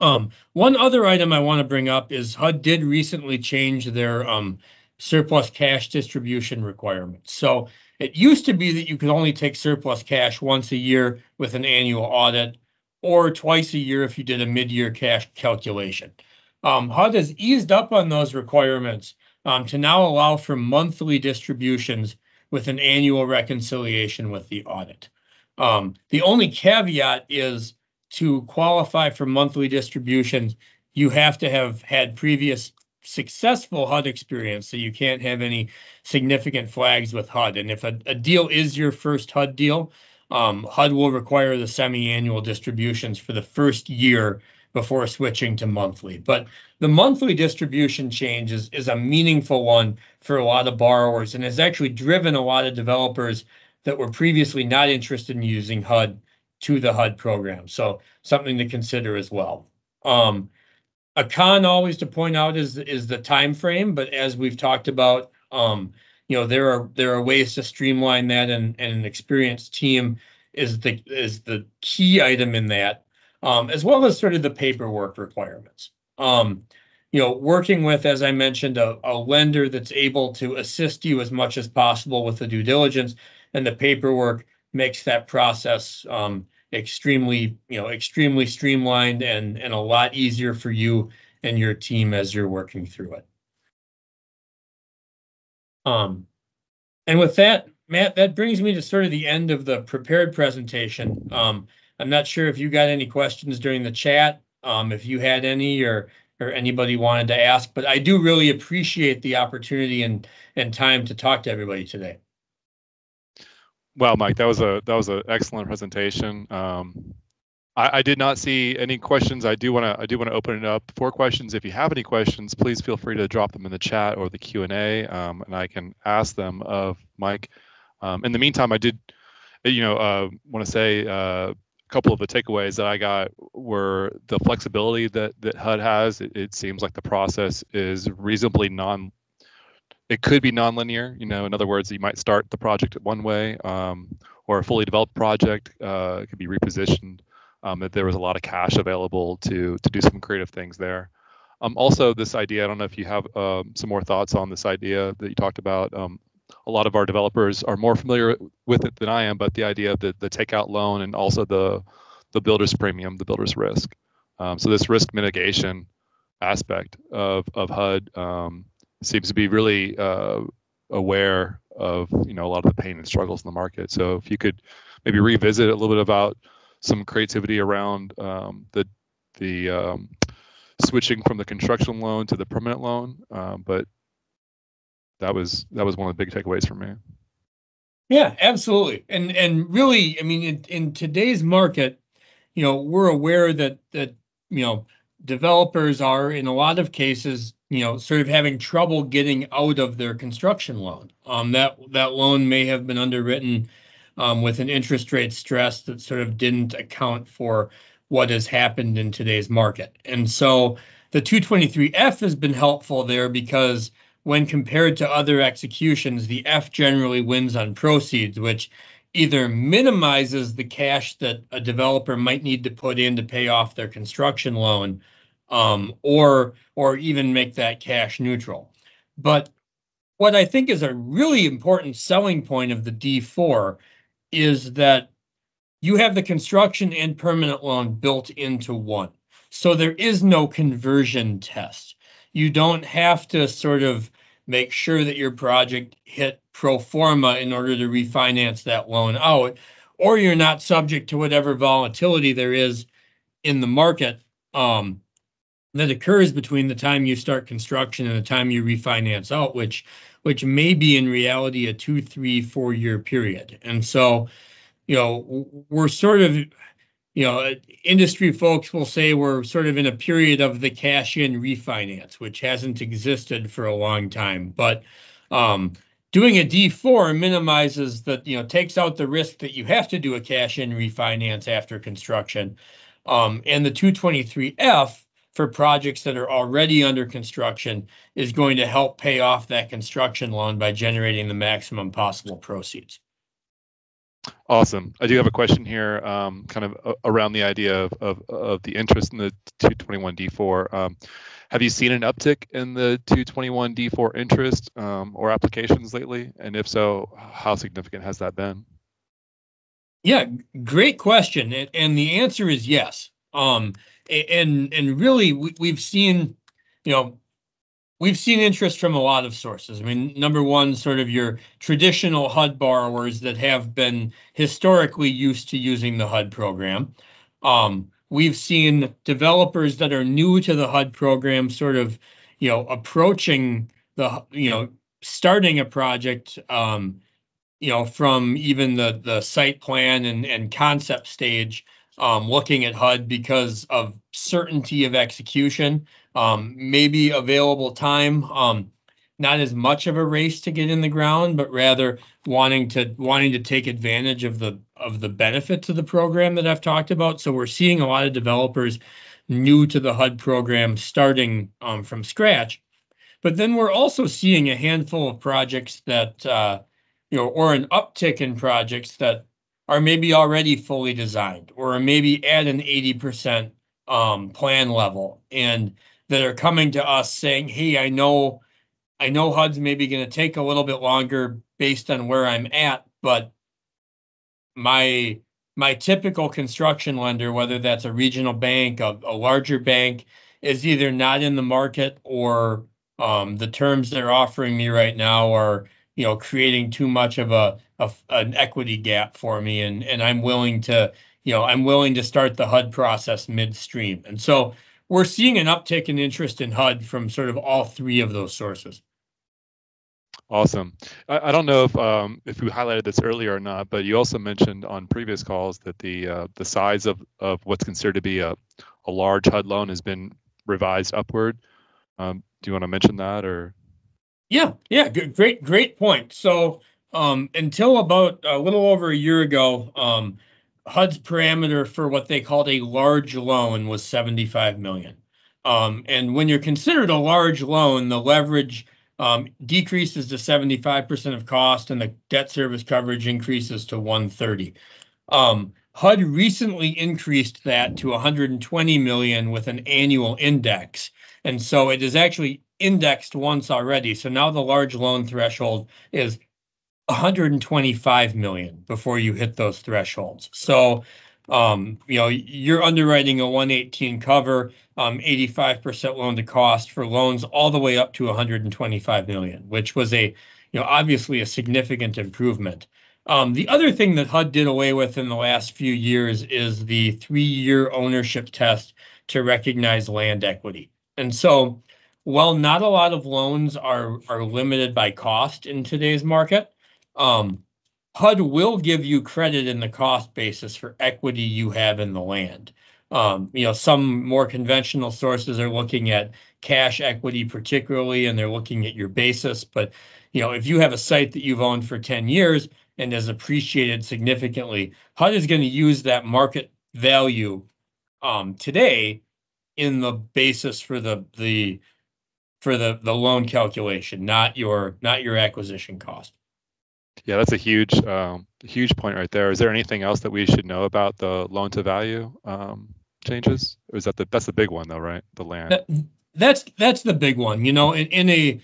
Um, one other item I want to bring up is HUD did recently change their um, surplus cash distribution requirements. So it used to be that you could only take surplus cash once a year with an annual audit or twice a year if you did a mid-year cash calculation. Um, HUD has eased up on those requirements um, to now allow for monthly distributions with an annual reconciliation with the audit. Um, the only caveat is to qualify for monthly distributions, you have to have had previous successful HUD experience, so you can't have any significant flags with HUD. And if a, a deal is your first HUD deal, um, HUD will require the semi-annual distributions for the first year before switching to monthly. But the monthly distribution change is, is a meaningful one for a lot of borrowers and has actually driven a lot of developers that were previously not interested in using HUD to the HUD program. So something to consider as well. Um, a con always to point out is is the time frame, but as we've talked about, um, you know, there are there are ways to streamline that, and, and an experienced team is the is the key item in that um, as well as sort of the paperwork requirements. Um, you know, working with, as I mentioned, a, a lender that's able to assist you as much as possible with the due diligence and the paperwork makes that process um, extremely, you know, extremely streamlined and and a lot easier for you and your team as you're working through it. Um, and with that, Matt, that brings me to sort of the end of the prepared presentation. Um, I'm not sure if you got any questions during the chat, um, if you had any or or anybody wanted to ask, but I do really appreciate the opportunity and and time to talk to everybody today. Well, Mike, that was a that was an excellent presentation. Um, I, I, did not see any questions. I do want to I do want to open it up for questions. If you have any questions, please feel free to drop them in the chat or the Q and A, um, and I can ask them of Mike. Um, in the meantime, I did, you know, uh, want to say uh, couple of the takeaways that I got were the flexibility that that HUD has. It, it seems like the process is reasonably non. It could be nonlinear. You know, in other words, you might start the project one way, um, or a fully developed project uh, could be repositioned. Um, there was a lot of cash available to to do some creative things there. Um, also, this idea, I don't know if you have um, some more thoughts on this idea that you talked about. Um, a lot of our developers are more familiar with it than I am, but the idea of the, the takeout loan and also the, the builder's premium, the builder's risk. Um, so this risk mitigation aspect of, of HUD um, seems to be really uh, aware of you know a lot of the pain and struggles in the market. So if you could maybe revisit a little bit about some creativity around um, the the um, switching from the construction loan to the permanent loan, um, but that was that was one of the big takeaways for me. Yeah, absolutely, and and really, I mean, in, in today's market, you know, we're aware that that you know developers are in a lot of cases you know sort of having trouble getting out of their construction loan. Um, that that loan may have been underwritten um, with an interest rate stress that sort of didn't account for what has happened in today's market. And so the 223f has been helpful there because when compared to other executions the f generally wins on proceeds which either minimizes the cash that a developer might need to put in to pay off their construction loan um, or or even make that cash neutral. But what I think is a really important selling point of the D4 is that you have the construction and permanent loan built into one. So there is no conversion test. You don't have to sort of make sure that your project hit pro forma in order to refinance that loan out, or you're not subject to whatever volatility there is in the market um, that occurs between the time you start construction and the time you refinance out, which which may be in reality a two, three, four year period. And so, you know, we're sort of, you know, industry folks will say we're sort of in a period of the cash in refinance, which hasn't existed for a long time. But um, doing a D4 minimizes the, you know, takes out the risk that you have to do a cash in refinance after construction. Um, and the 223F for projects that are already under construction is going to help pay off that construction loan by generating the maximum possible proceeds. Awesome. I do have a question here, um, kind of around the idea of, of, of, the interest in the 221 D4. Um, have you seen an uptick in the 221 D4 interest um, or applications lately? And if so, how significant has that been? Yeah, great question. And the answer is yes. Um, and and really we, we've seen, you know, we've seen interest from a lot of sources. I mean, number one, sort of your traditional HUD borrowers that have been historically used to using the HUD program. Um, we've seen developers that are new to the HUD program sort of, you know, approaching the, you know, starting a project, um, you know, from even the the site plan and and concept stage um, looking at HUD because of certainty of execution, um, maybe available time, um, not as much of a race to get in the ground, but rather wanting to wanting to take advantage of the of the benefits of the program that I've talked about. So we're seeing a lot of developers new to the HUD program starting um, from scratch. But then we're also seeing a handful of projects that uh, you know, or an uptick in projects that are maybe already fully designed or maybe at an 80% um, plan level and that are coming to us saying, hey, I know I know HUD's maybe going to take a little bit longer based on where I'm at, but my my typical construction lender, whether that's a regional bank, a, a larger bank, is either not in the market or um, the terms they're offering me right now are you know creating too much of a, a, an equity gap for me and and I'm willing to you know I'm willing to start the HUD process midstream. And so we're seeing an uptick in interest in HUD from sort of all three of those sources. Awesome. I, I don't know if um, if we highlighted this earlier or not, but you also mentioned on previous calls that the uh, the size of, of what's considered to be a, a large HUD loan has been revised upward. Um, do you want to mention that or? Yeah, yeah, great, great point. So um, until about a little over a year ago, um, HUD's parameter for what they called a large loan was 75 million. Um, and when you're considered a large loan, the leverage um, decreases to 75% of cost and the debt service coverage increases to 130. Um, HUD recently increased that to 120 million with an annual index. And so it is actually indexed once already. So now the large loan threshold is 125 million before you hit those thresholds. So, um, you know, you're underwriting a 118 cover, um, 85% loan to cost for loans all the way up to 125 million, which was a, you know, obviously a significant improvement. Um, the other thing that HUD did away with in the last few years is the three-year ownership test to recognize land equity. And so while not a lot of loans are are limited by cost in today's market, um, HUD will give you credit in the cost basis for equity you have in the land. Um, you know, some more conventional sources are looking at cash equity particularly, and they're looking at your basis. But, you know, if you have a site that you've owned for 10 years and has appreciated significantly, HUD is going to use that market value um, today in the basis for the the for the the loan calculation, not your not your acquisition cost. Yeah, that's a huge um, huge point right there. Is there anything else that we should know about the loan to value um, changes? Or is that the that's the big one though, right? The land. That, that's that's the big one. You know, in, in a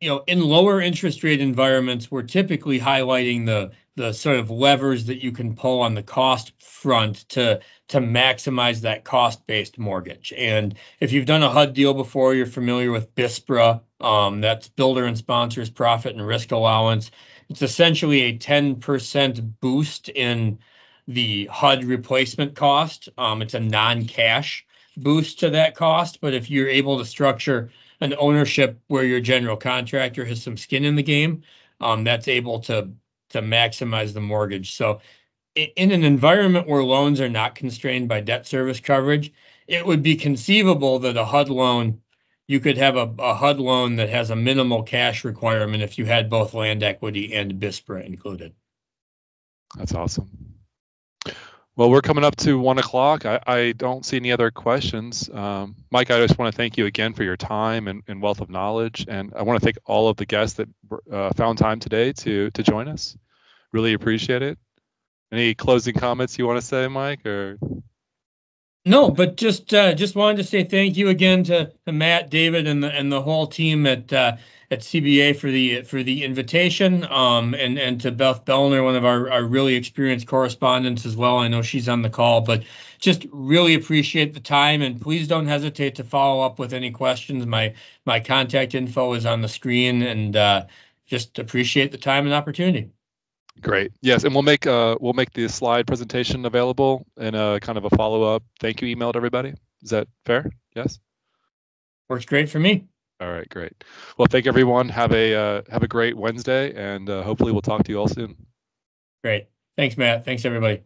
you know in lower interest rate environments, we're typically highlighting the the sort of levers that you can pull on the cost front to to maximize that cost-based mortgage. And if you've done a HUD deal before, you're familiar with BSPRA. Um, that's builder and sponsors profit and risk allowance. It's essentially a 10% boost in the HUD replacement cost. Um, it's a non-cash boost to that cost, but if you're able to structure an ownership where your general contractor has some skin in the game, um, that's able to to maximize the mortgage. So in an environment where loans are not constrained by debt service coverage, it would be conceivable that a HUD loan, you could have a, a HUD loan that has a minimal cash requirement if you had both land equity and BSPRA included. That's awesome. Well, we're coming up to one o'clock. I, I don't see any other questions. Um, Mike, I just want to thank you again for your time and, and wealth of knowledge. And I want to thank all of the guests that uh, found time today to to join us. Really appreciate it. Any closing comments you want to say, Mike? Or no, but just uh, just wanted to say thank you again to, to Matt, David, and the and the whole team at uh, at CBA for the for the invitation, um, and and to Beth Bellner, one of our, our really experienced correspondents as well. I know she's on the call, but just really appreciate the time, and please don't hesitate to follow up with any questions. My my contact info is on the screen, and uh, just appreciate the time and opportunity. Great. Yes, and we'll make uh we'll make the slide presentation available in a kind of a follow up thank you email to everybody. Is that fair? Yes. Works great for me. All right, great. Well, thank everyone. Have a uh, have a great Wednesday, and uh, hopefully we'll talk to you all soon. Great. Thanks, Matt. Thanks, everybody.